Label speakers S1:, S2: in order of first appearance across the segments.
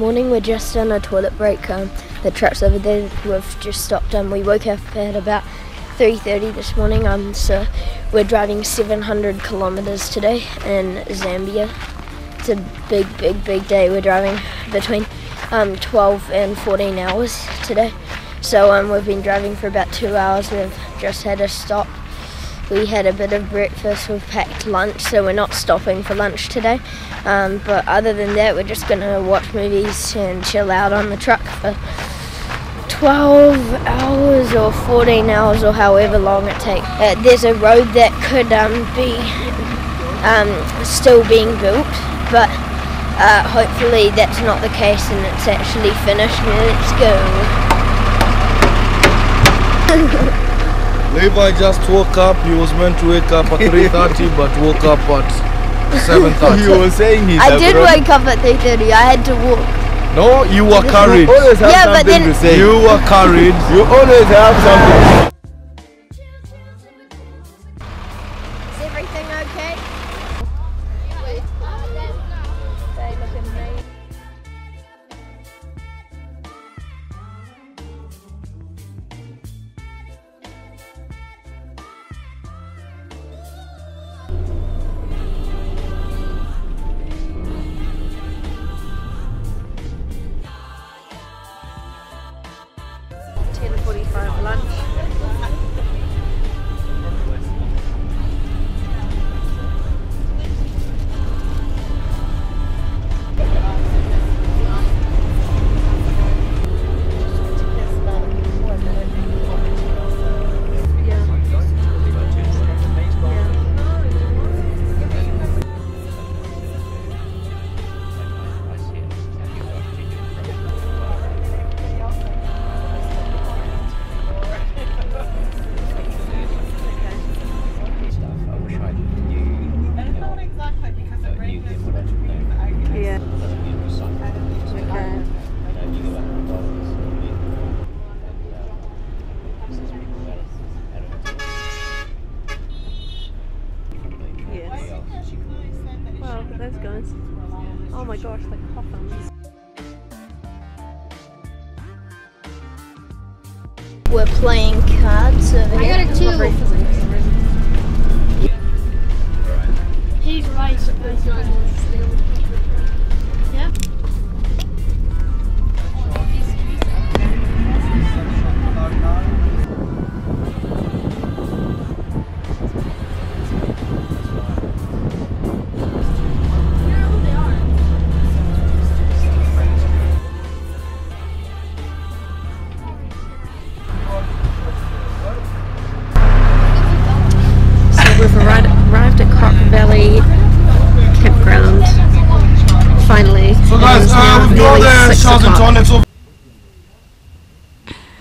S1: morning. We're just on a toilet break. Um, the truck's over there. We've just stopped. Um, we woke up at about 3:30 this morning. Um, so we're driving 700 kilometers today in Zambia. It's a big, big, big day. We're driving between um, 12 and 14 hours today. So um, we've been driving for about two hours. We've just had a stop. We had a bit of breakfast. We've packed lunch, so we're not stopping for lunch today. Um, but other than that, we're just gonna watch movies and chill out on the truck for 12 hours or 14 hours or however long it takes. Uh, there's a road that could um, be um, still being built, but uh, hopefully that's not the case and it's actually finished. Let's go.
S2: Levi just woke up. He was meant to wake up at 3.30 but woke up at 7.30.
S3: you were saying he's
S1: I
S3: a
S1: did
S3: bro-
S1: wake up at 3.30. I had to walk.
S2: No, you were carried.
S3: You always have
S1: Yeah, but
S3: something
S1: then-
S3: to say.
S2: You were carried.
S3: You always have something.
S1: Ten forty-five lunch. Oh my gosh, the coffins. We're playing cards over
S4: I
S1: here.
S4: got a two.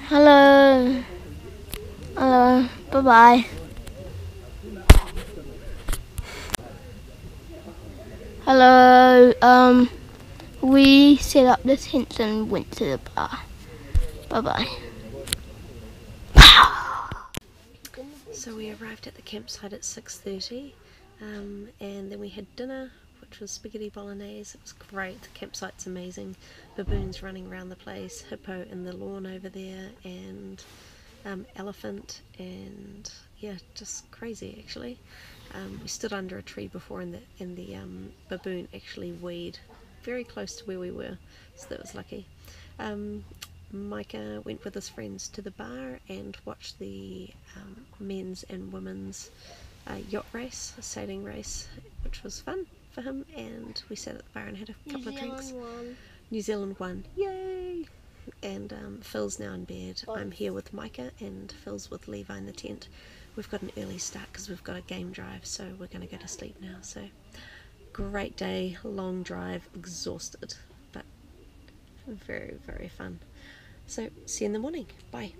S1: Hello. Hello. Bye bye. Hello. Um, we set up the tents and went to the bar. Bye bye.
S5: So we arrived at the campsite at 6.30 um, and then we had dinner which was spaghetti bolognese. It was great. The campsite's amazing. Baboons running around the place, hippo in the lawn over there and um, elephant and yeah, just crazy actually. Um, we stood under a tree before and the, and the um, baboon actually weed very close to where we were so that was lucky. Um, Micah went with his friends to the bar and watched the um, men's and women's uh, yacht race, a sailing race, which was fun for him. And we sat at the bar and had a couple of drinks. New Zealand won, yay! And um, Phil's now in bed. I'm here with Micah, and Phil's with Levi in the tent. We've got an early start because we've got a game drive, so we're going to go to sleep now. So, great day, long drive, exhausted, but very, very fun. So, see you in the morning. Bye.